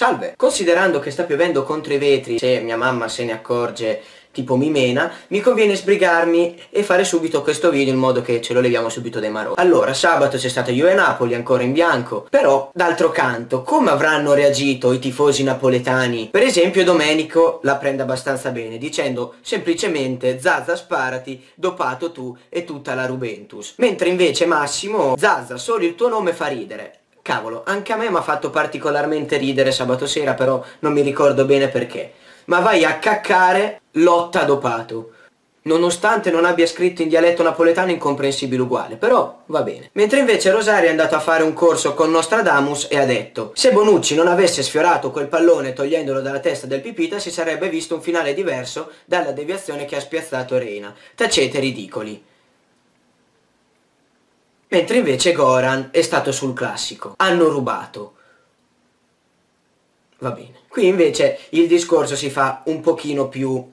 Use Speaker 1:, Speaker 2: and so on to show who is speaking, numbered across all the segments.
Speaker 1: Salve, considerando che sta piovendo contro i vetri, se mia mamma se ne accorge tipo mi mena, mi conviene sbrigarmi e fare subito questo video in modo che ce lo leviamo subito dai marò. Allora, sabato c'è stata Juve Napoli, ancora in bianco, però, d'altro canto, come avranno reagito i tifosi napoletani? Per esempio Domenico la prende abbastanza bene, dicendo semplicemente Zaza sparati, dopato tu e tutta la Rubentus. Mentre invece Massimo, Zaza, solo il tuo nome fa ridere. Cavolo, anche a me mi ha fatto particolarmente ridere sabato sera, però non mi ricordo bene perché. Ma vai a caccare lotta dopato. Nonostante non abbia scritto in dialetto napoletano incomprensibile uguale, però va bene. Mentre invece Rosario è andato a fare un corso con Nostradamus e ha detto Se Bonucci non avesse sfiorato quel pallone togliendolo dalla testa del Pipita si sarebbe visto un finale diverso dalla deviazione che ha spiazzato Reina. Tacete ridicoli. Mentre invece Goran è stato sul classico. Hanno rubato. Va bene. Qui invece il discorso si fa un pochino più,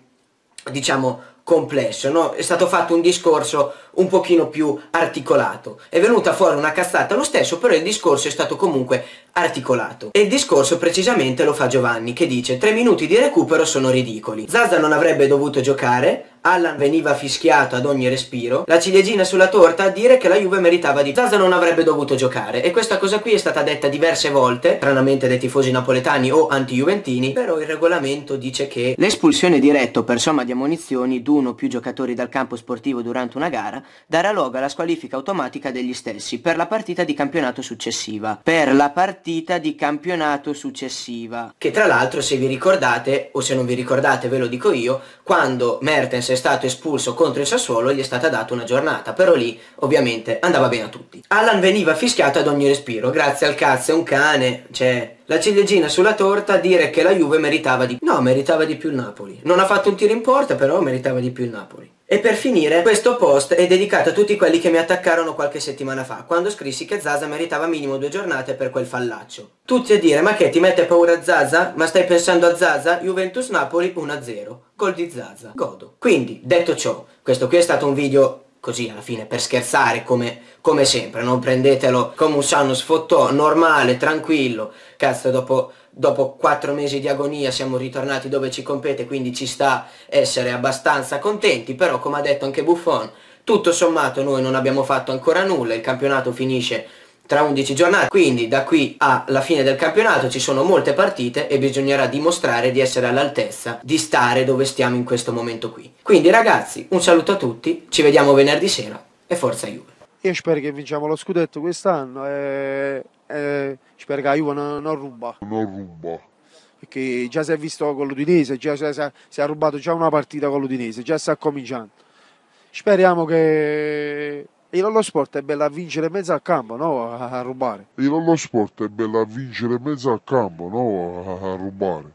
Speaker 1: diciamo, complesso, no? È stato fatto un discorso un pochino più articolato. È venuta fuori una cazzata lo stesso, però il discorso è stato comunque articolato. E il discorso precisamente lo fa Giovanni, che dice 3 minuti di recupero sono ridicoli. Zaza non avrebbe dovuto giocare, Allan veniva fischiato ad ogni respiro, la ciliegina sulla torta a dire che la Juve meritava di... Zaza non avrebbe dovuto giocare e questa cosa qui è stata detta diverse volte, stranamente dai tifosi napoletani o anti-juventini, però il regolamento dice che l'espulsione diretta per somma di ammonizioni d'uno o più giocatori dal campo sportivo durante una gara darà luogo alla squalifica automatica degli stessi per la partita di campionato successiva. Per la partita di campionato successiva. Che tra l'altro se vi ricordate, o se non vi ricordate ve lo dico io, quando Mertens è stato espulso contro il Sassuolo gli è stata data una giornata, però lì ovviamente andava bene a tutti. Alan veniva fischiato ad ogni respiro, grazie al cazzo è un cane, cioè la ciliegina sulla torta dire che la Juve meritava di. No, meritava di più il Napoli. Non ha fatto un tiro in porta, però meritava di più il Napoli. E per finire, questo post è dedicato a tutti quelli che mi attaccarono qualche settimana fa, quando scrissi che Zaza meritava minimo due giornate per quel fallaccio. Tutti a dire, ma che ti mette paura Zaza? Ma stai pensando a Zaza? Juventus Napoli 1-0. Gol di Zaza. Godo. Quindi, detto ciò, questo qui è stato un video così alla fine per scherzare come, come sempre, non prendetelo come un sano sfottò, normale, tranquillo, cazzo dopo, dopo quattro mesi di agonia siamo ritornati dove ci compete, quindi ci sta essere abbastanza contenti, però come ha detto anche Buffon, tutto sommato noi non abbiamo fatto ancora nulla, il campionato finisce tra 11 giornate, quindi da qui alla fine del campionato ci sono molte partite e bisognerà dimostrare di essere all'altezza di stare dove stiamo in questo momento qui. Quindi ragazzi, un saluto a tutti, ci vediamo venerdì sera e forza Juve.
Speaker 2: Io spero che vinciamo lo scudetto quest'anno e, e spero che la Juve non, non ruba.
Speaker 3: Non ruba.
Speaker 2: Perché già si è visto con l'Udinese, già si è, si è rubato già una partita con l'Udinese, già sta cominciando. Speriamo che e lo sport è bello a vincere mezzo al campo, no? A, rubare.
Speaker 3: E lo sport è bello a vincere mezzo al campo, no? A rubare.